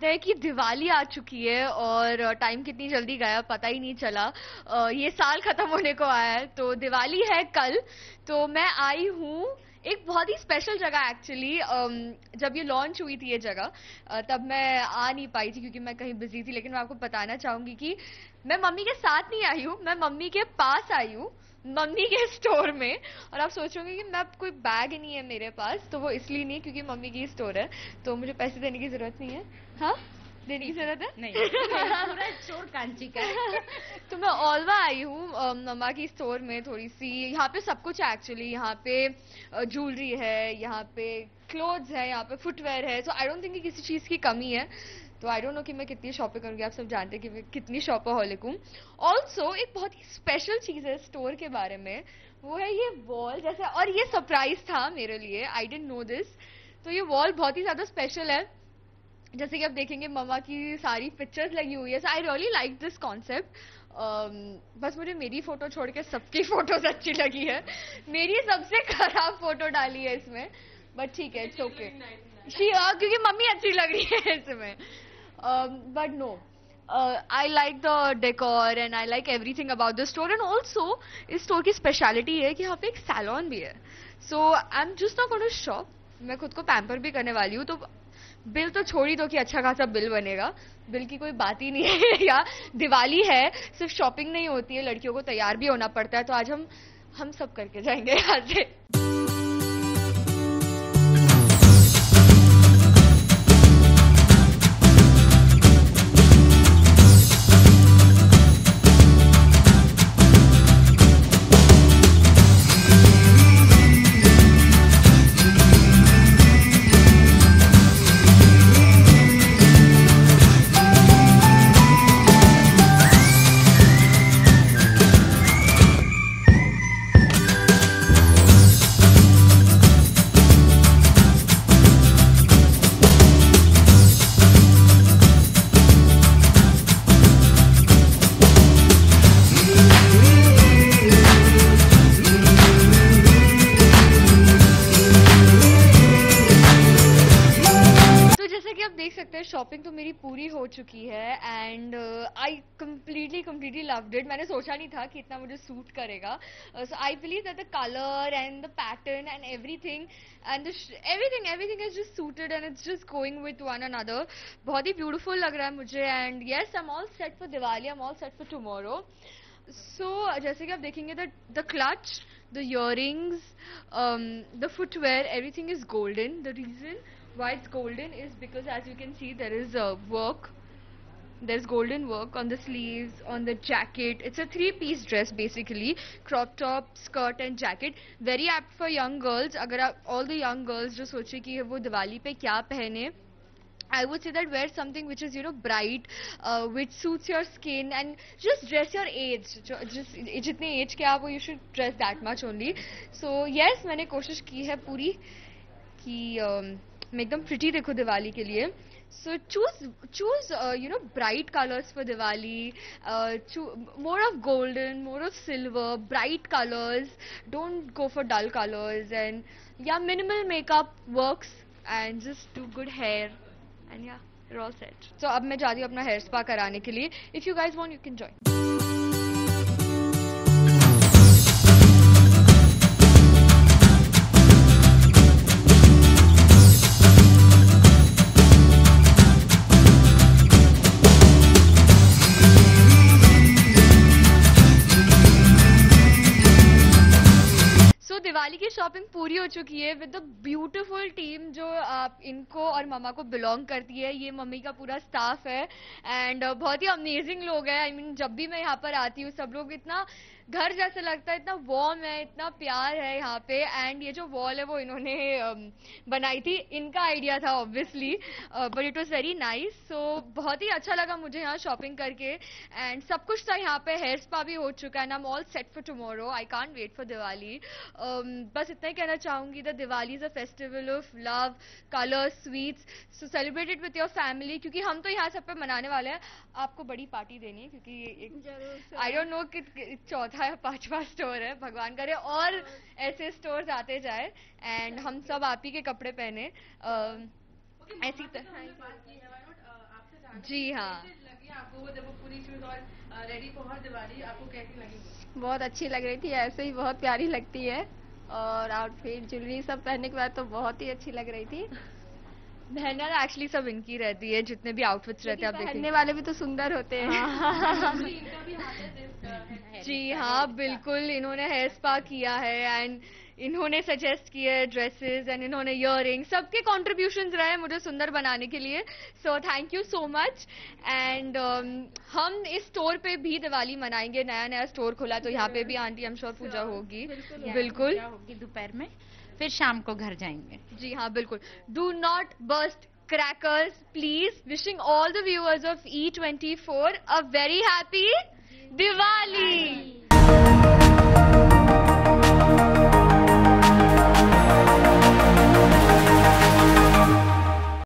जानते हैं कि दिवाली आ चुकी है और टाइम कितनी जल्दी गया पता ही नहीं चला। ये साल खत्म होने को आया है तो दिवाली है कल। तो मैं आई हूँ एक बहुत ही स्पेशल जगह एक्चुअली जब ये लॉन्च हुई थी ये जगह तब मैं आ नहीं पाई थी क्योंकि मैं कहीं बिज़ी थी। लेकिन मैं आपको बताना चाहूँगी कि मैं मम्मी के साथ नहीं आई हूँ, मैं मम्मी के पास आई हूँ। मम्मी के स्टोर में। और आप सोचोगे कि मैं कोई बैग नहीं है मेरे पास तो वो इसलिए नहीं क्योंकि मम्मी की स्टोर है तो मुझे पैसे देने की ज़रूरत नहीं है। हाँ? देने की ज़रूरत है नहीं। पूरा चोर कांची का है। तो मैं ऑलवा आई हूँ मम्मा की स्टोर में थोड़ी सी। यहाँ पे सब कुछ है एक्चुअली यहाँ पे ज्वेलरी है यहाँ पे क्लोथ्स है यहाँ पे फुटवेयर है। सो आई डोंट थिंक किसी चीज़ की कमी है। तो आई डोंट नो कि मैं कितनी शॉपिंग करूँगी। आप सब जानते हैं कि मैं कितनी शॉपaholic हूँ। ऑल्सो एक बहुत ही स्पेशल चीज़ है स्टोर के बारे में। वो है ये वॉल जैसे। और ये सरप्राइज़ था मेरे लिए। आई डेंट नो दिस तो ये वॉल बहुत ही ज़्यादा स्पेशल है। जैसे कि आप देखेंगे मम्मा की सारी पिक्चर्स लगी हुई है। So I really like this concept बस मुझे मेरी फ़ोटो छोड़ के सबकी फ़ोटोज़ अच्छी लगी है। मेरी सबसे खराब फ़ोटो डाली है इसमें। बट ठीक है इट्स ओके क्योंकि मम्मी अच्छी लग रही है इसमें। But no I like the decor and I like everything about the store and also इस स्टोर की स्पेशलिटी है कि यहाँ पे एक सैलॉन भी है। So I am just not going to shop मैं खुद को पैम्पर भी करने वाली हूँ तो बिल तो छोड़ ही दो कि अच्छा खासा बिल बनेगा। बिल की कोई बात ही नहीं है, या दिवाली है, सिर्फ़ शॉपिंग नहीं होती है, लड़कियों को तैयार भी होना पड़ता है तो आज हम हम सब करके जाएँगे यहाँ से। शॉपिंग तो मेरी पूरी हो चुकी है and I completely completely loved it मैंने सोचा नहीं था कि इतना मुझे सूट करेगा. So I believe that the colour and the pattern and everything and everything everything is just suited and it's just going with one another बहुत ही ब्यूटीफुल लग रहा है मुझे and yes I am all set for Diwali I am all set for tomorrow so जैसे कि आप देखेंगे the the clutch the earrings um, the footwear everything is golden. The reason why it's golden is because as you can see there is a work there's golden work on the sleeves on the jacket it's a three piece dress basically crop top skirt and jacket very apt for young girls आप all the young girls जो सोचे कि वो दिवाली पे क्या पहने I would say that wear something which is you know bright, uh, which suits your skin and just dress your age. Just जितने age के आप हो you should dress that much only. So yes मैंने कोशिश की है पूरी कि um, मैं एकदम प्रिटी देखो दिवाली के लिए। So choose choose you know bright colours for Diwali more of golden more of silver bright colours don't go for dull colours and yeah minimal makeup works and just do good hair and yeah roll set so अब मैं जा रही हूँ अपना hair spa कराने के लिए। If you guys want you can join की शॉपिंग पूरी हो चुकी है विद द ब्यूटीफुल टीम जो आप इनको और मम्मा को बिलोंग करती है। ये मम्मी का पूरा स्टाफ है एंड बहुत ही अमेजिंग लोग हैं। आई मीन जब भी मैं यहाँ पर आती हूँ सब लोग इतना घर जैसा लगता है इतना वार्म है इतना प्यार है यहाँ पे एंड ये जो वॉल है वो इन्होंने um, बनाई थी। इनका आइडिया था obviously but it was very nice so बहुत ही अच्छा लगा मुझे यहाँ शॉपिंग करके एंड सब कुछ था यहाँ पे हेयर स्पा भी हो चुका है and I am all set for tomorrow I can't wait for Diwali बस इतना ही कहना चाहूँगी the Diwali is a festival of love colour sweets so celebrate it with your family क्योंकि हम तो यहाँ सब पे मनाने वाले हैं। आपको बड़ी पार्टी देनी है क्योंकि एक आई डोंट नो कि चौथा या पांचवा स्टोर है भगवान करे और ऐसे स्टोर्स आते जाए एंड हम सब आप ही के कपड़े पहने ऐसी तरह जी हाँ। कैसे लगी आपको वो जब वो पूरी शूज़ और रेडी फॉर दिवाली? आपको कैसी लगी? बहुत अच्छी लग रही थी ऐसे ही बहुत प्यारी लगती है। और आउटफिट ज्वेलरी सब पहनने के बाद तो बहुत ही अच्छी लग रही थी। बहना एक्चुअली सब इनकी रहती है जितने भी आउटफिट्स रहते हैं आप पहनने वाले भी तो सुंदर होते हैं। है। uh, है। जी हाँ बिल्कुल इन्होंने हेयर स्पा किया है एंड इन्होंने सजेस्ट किए ड्रेसेस एंड इन्होंने इयरिंग सबके कॉन्ट्रीब्यूशन रहे मुझे सुंदर बनाने के लिए। So thank you so much and हम इस स्टोर पे भी दिवाली मनाएँगे नया नया स्टोर खुला तो यहाँ पे भी आंटी हम श्योर पूजा होगी। बिल्कुल होगी दोपहर में फिर शाम को घर जाएँगे। जी हाँ बिल्कुल। Do not bust crackers please. Wishing all the viewers of E24 a very happy Diwali!